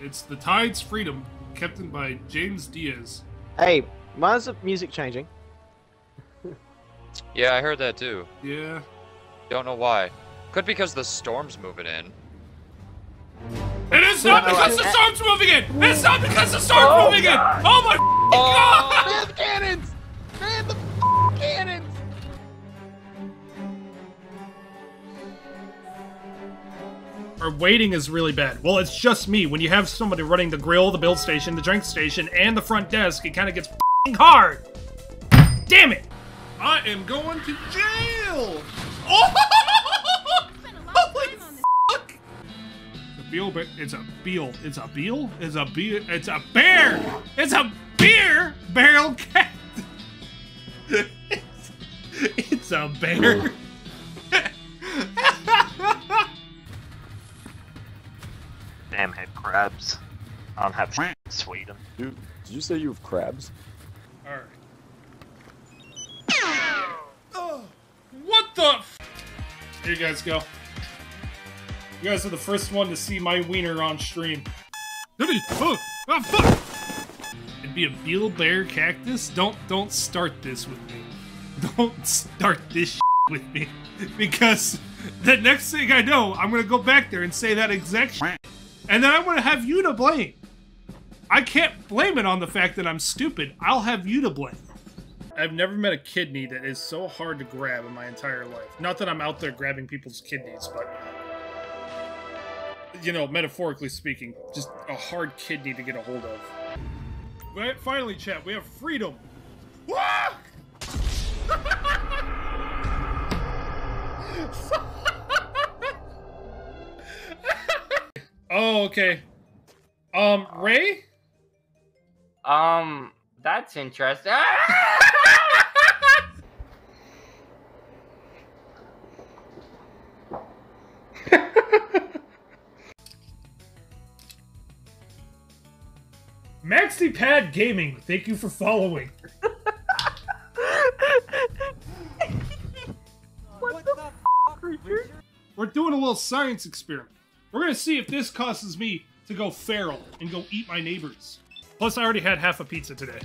It's The Tide's Freedom, captained by James Diaz. Hey, why's the music changing? Yeah, I heard that too. Yeah. Don't know why. Could be because the storm's moving in. It is not because the storm's moving in! It's not because the storm's oh. moving in! Oh my oh. god! Man, the cannons! Our waiting is really bad. Well, it's just me. When you have somebody running the grill, the build station, the drink station, and the front desk, it kind of gets fing hard. Damn it! I am going to jail! Oh! Holy fuck! The Beal, ba- it's a beal. It's a beal. It's a beal. It's a bear. It's a beer barrel cat. it's, it's a bear. Damn head crabs. I don't have shit in Sweden. Dude, did you say you have crabs? Alright. Oh, what the f- Here you guys go. You guys are the first one to see my wiener on stream. Oh, oh, fuck! It'd be a beetle bear cactus? Don't don't start this with me. Don't start this with me. Because the next thing I know, I'm gonna go back there and say that exact shit. And then I'm gonna have you to blame. I can't blame it on the fact that I'm stupid. I'll have you to blame. I've never met a kidney that is so hard to grab in my entire life. Not that I'm out there grabbing people's kidneys, but you know, metaphorically speaking, just a hard kidney to get a hold of. But finally, chat, we have freedom. oh, okay. Um, Ray? Um, that's interesting. MaxiPad Gaming, thank you for following. What the f creature? We're doing a little science experiment. We're gonna see if this causes me to go feral and go eat my neighbors. Plus, I already had half a pizza today.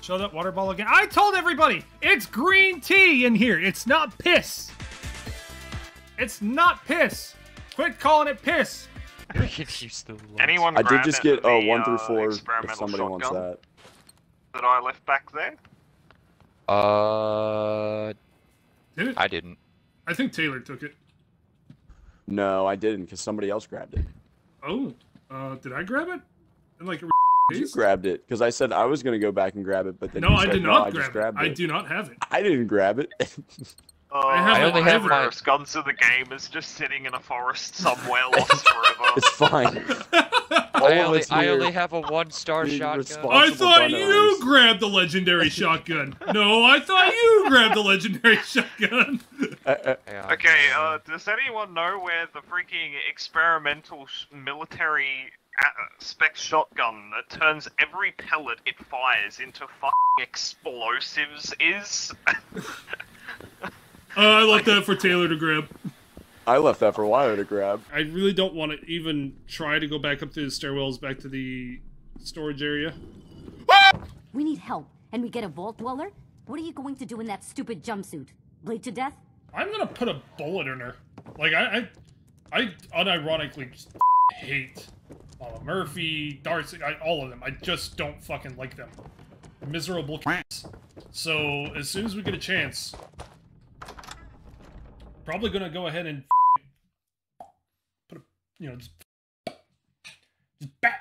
Show that water bottle again. I told everybody it's green tea in here. It's not piss. It's not piss. Quit calling it piss. Anyone I did just get of uh, one through uh, four if somebody wants that. that I left back there? Uh, Did it? I didn't. I think Taylor took it. No, I didn't because somebody else grabbed it. Oh, uh, did I grab it? In like a You grabbed it because I said I was gonna go back and grab it, but then No, I said, did "No, not I just grab it. grabbed I do not have it. I didn't grab it. Oh, I have I only have my- first guns of the game is just sitting in a forest somewhere lost forever. it's fine. All I only, I only have a one-star shotgun. I thought gun you grabbed the legendary shotgun. No, I thought you grabbed the legendary shotgun. Uh, uh, Okay, uh, does anyone know where the freaking experimental sh- military uh, spec shotgun that turns every pellet it fires into fucking explosives is? Uh, I left that for Taylor to grab. I left that for Wire to grab. I really don't want to even try to go back up to the stairwells back to the storage area. Ah! We need help, and we get a vault dweller? What are you going to do in that stupid jumpsuit? Bleed to death? I'm gonna put a bullet in her. Like I, I, I unironically just hate Mama Murphy, Marcy, I, all of them. I just don't fucking like them. Miserable cats. So as soon as we get a chance, probably gonna go ahead and put a, you know, just, just bat,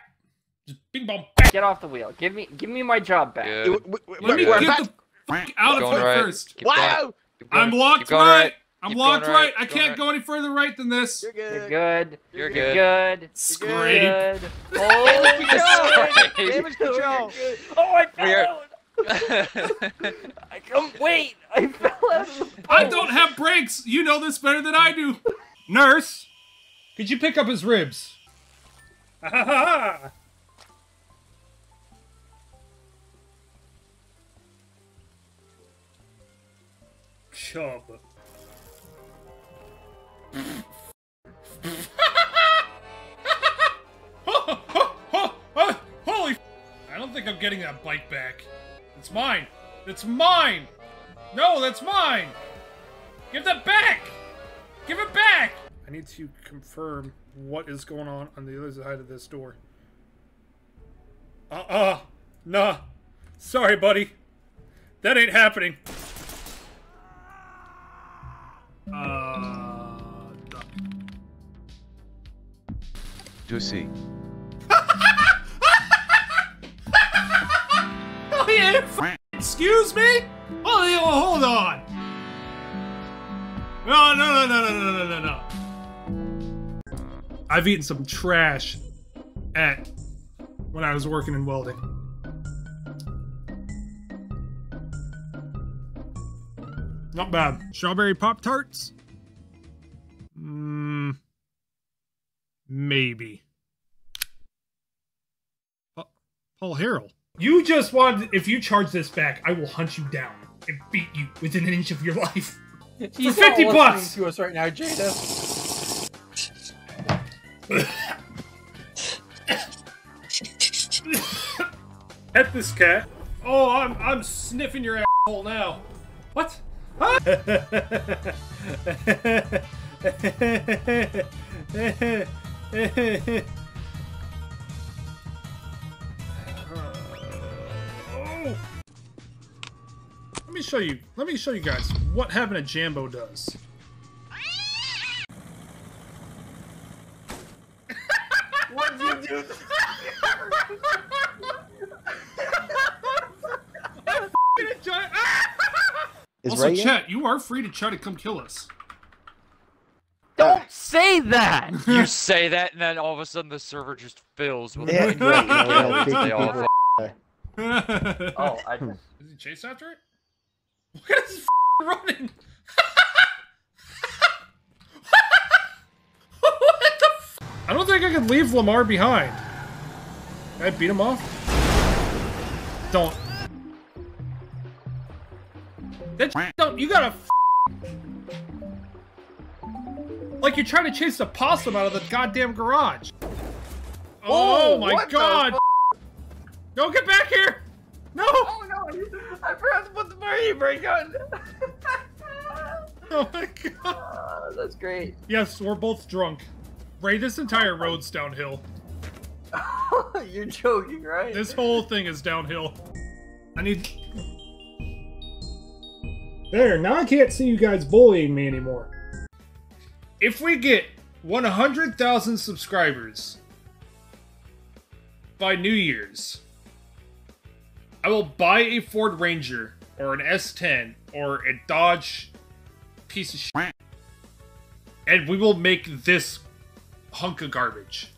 just bing bong bat. Get off the wheel. Give me, give me my job back. Yeah. Let me we're get back- the fuck out of here right. first. Keep. Wow! Going. I'm locked Keep going right. I'm Keep locked going right. I can't go any further right than this. You're good. You're good. good. You're good. You're good. good. Scrape. Good. Holy God. Damage control. Oh, I We are- fell out. I come. Wait, I fell out of the boat. I don't have brakes. You know this better than I do. Nurse, could you pick up his ribs? Ha ha! Chub. Holy I don't think I'm getting that bike back. It's mine! It's mine! No, that's mine! Give that back! I need to confirm what is going on on the other side of this door. Uh-uh. Nah. Sorry, buddy. That ain't happening. Uh, duck. Juicy. oh, yeah. Excuse me? Oh, hold on. No, no, no, no, no, no, no, no. I've eaten some trash at when I was working in welding. Not bad. Strawberry Pop Tarts? Mmm. Maybe. Pa- Paul Harrell. You just wanted. If you charge this back, I will hunt you down and beat you within an inch of your life. He's For 50 bucks! to us right now, Jada. Pet this cat. Oh, I'm I'm sniffing your asshole now. What? Huh? Oh. Let me show you. Let me show you guys what having a Jambo does. What did you do? Is also, Reagan? chat, you are free to try to come kill us. Don't say that! You say that, and then all of a sudden the server just fills with Yeah, like, right, no, no, They all people. Oh, I just... Is he chase after it? Look at his running. what the f- I don't think I can leave Lamar behind. Can I beat him off? Don't. That don't. You gotta. F- like you're trying to chase the possum out of the goddamn garage. Oh, Whoa, my god! Don't get back here! No! Oh no! I forgot to put the Marie break on! Oh my god! Uh, that's great. Yes, we're both drunk. Ray, this entire road's downhill. You're joking, right? This whole thing is downhill. I need. There, now I can't see you guys bullying me anymore. If we get 100,000 subscribers by New Year's, I will buy a Ford Ranger or an S10 or a Dodge piece of shit. And we will make this hunk of garbage.